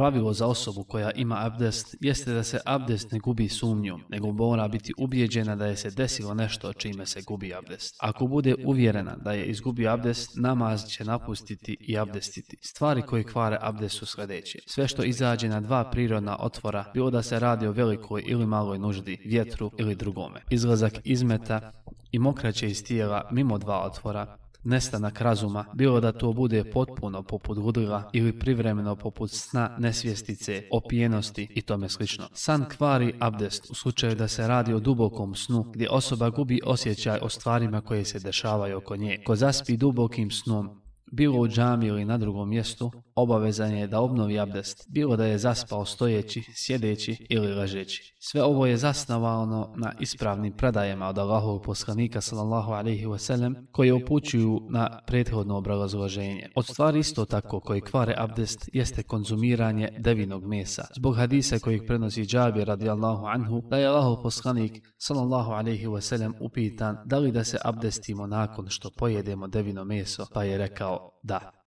Pravilo za osobu koja ima abdest jeste da se abdest ne gubi sumnjom, nego mora biti ubijeđena da je se desilo nešto čime se gubi abdest. Ako bude uvjerena da je izgubio abdest, namaz će napustiti i abdestiti. Stvari koje kvare abdest su sljedeće. Sve što izađe na dva prirodna otvora, bilo da se radi o velikoj ili maloj nuždi, vjetru ili drugome. Izlazak izmeta i mokraće iz tijela mimo dva otvora, nestanak razuma, bilo da to bude potpuno poput ludila ili privremeno poput sna nesvjestice, opijenosti i tome slično. San kvari abdest u slučaju da se radi o dubokom snu gdje osoba gubi osjećaj o stvarima koje se dešavaju oko nje. Ko zaspi dubokim snom, bilo u džami ili na drugom mjestu, obavezan je da obnovi abdest, bilo da je zaspao stojeći, sjedeći ili ležeći. Sve ovo je zasnavano na ispravnim predajama od Allahovog poslanika sallallahu alaihi wasallam koji upućuju na prethodno obrazloženje. Od stvari isto tako koji kvare abdest jeste konzumiranje devinog mesa. Zbog hadisa kojeg prenosi Džabir radijallahu anhu da je Allahov poslanik sallallahu alaihi wasallam upitan da li da se abdestimo nakon što pojedemo devino meso pa je rekao da.